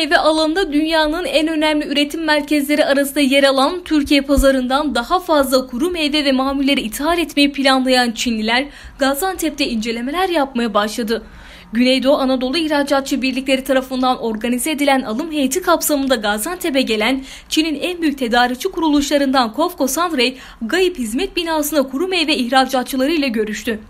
meyve alanında dünyanın en önemli üretim merkezleri arasında yer alan Türkiye pazarından daha fazla kuru meyve ve mamulleri ithal etmeyi planlayan Çinliler Gaziantep'te incelemeler yapmaya başladı. Güneydoğu Anadolu İhracatçı Birlikleri tarafından organize edilen alım heyeti kapsamında Gaziantep'e gelen Çin'in en büyük tedarikçi kuruluşlarından Kofko Sanrey, Gayip Hizmet Binası'na kuru meyve ihracatçıları ile görüştü.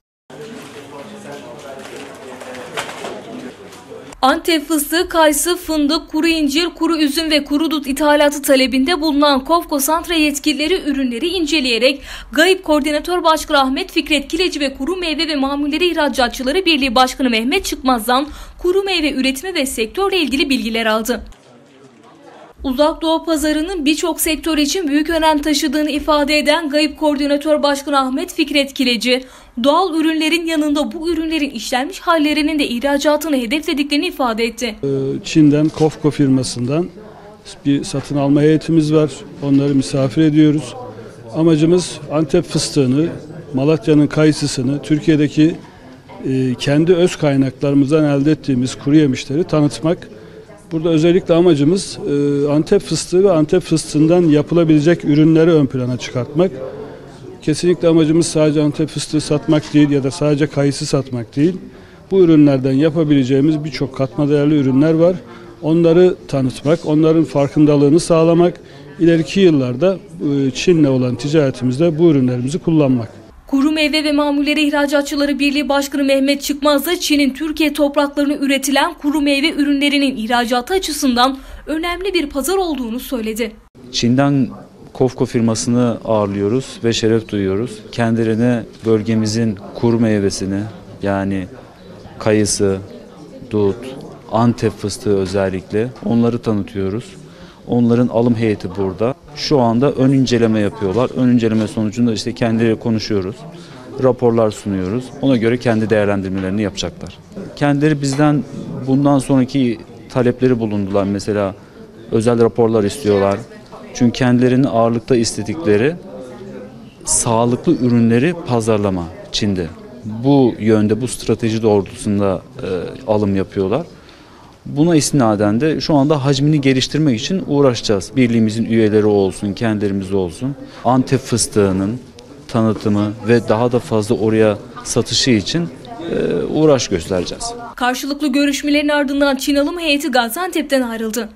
Antep fıstığı, kayısı, fındık, kuru incir, kuru üzüm ve kuru dut ithalatı talebinde bulunan Kofko Santra yetkilileri ürünleri inceleyerek Gayip Koordinatör Başkanı Ahmet Fikret Kileci ve Kuru Meyve ve Mamulleri İhracatçıları Birliği Başkanı Mehmet Çıkmaz'dan kuru meyve üretimi ve sektörle ilgili bilgiler aldı. Uzak Doğu pazarının birçok sektör için büyük önem taşıdığını ifade eden Gayip Koordinatör Başkanı Ahmet Fikret Kileci, doğal ürünlerin yanında bu ürünlerin işlenmiş hallerinin de ihracatını hedeflediklerini ifade etti. Ee, Çin'den Kofko firmasından bir satın alma heyetimiz var. Onları misafir ediyoruz. Amacımız Antep fıstığını, Malatya'nın kayısısını, Türkiye'deki e, kendi öz kaynaklarımızdan elde ettiğimiz kuru yemişleri tanıtmak. Burada özellikle amacımız e, Antep fıstığı ve Antep fıstığından yapılabilecek ürünleri ön plana çıkartmak. Kesinlikle amacımız sadece Antep fıstığı satmak değil ya da sadece kayısı satmak değil. Bu ürünlerden yapabileceğimiz birçok katma değerli ürünler var. Onları tanıtmak, onların farkındalığını sağlamak, ileriki yıllarda e, Çin'le olan ticaretimizde bu ürünlerimizi kullanmak. Kuru Meyve ve Mamulleri İhracatçıları Birliği Başkanı Mehmet Çıkmaz da Çin'in Türkiye topraklarını üretilen kuru meyve ürünlerinin ihracatı açısından önemli bir pazar olduğunu söyledi. Çin'den Kofko firmasını ağırlıyoruz ve şeref duyuyoruz. Kendilerine bölgemizin kuru meyvesini yani kayısı, dut, Antep fıstığı özellikle onları tanıtıyoruz. Onların alım heyeti burada. Şu anda ön inceleme yapıyorlar. Ön inceleme sonucunda işte kendileri konuşuyoruz. Raporlar sunuyoruz. Ona göre kendi değerlendirmelerini yapacaklar. Kendileri bizden bundan sonraki talepleri bulundular. Mesela özel raporlar istiyorlar. Çünkü kendilerinin ağırlıkta istedikleri sağlıklı ürünleri pazarlama Çin'de. Bu yönde, bu strateji doğrultusunda e, alım yapıyorlar. Buna istinaden de şu anda hacmini geliştirmek için uğraşacağız. Birliğimizin üyeleri olsun, kendilerimiz olsun. Antep fıstığının tanıtımı ve daha da fazla oraya satışı için e, uğraş göstereceğiz. Karşılıklı görüşmelerin ardından Çin alım heyeti Gaziantep'ten ayrıldı.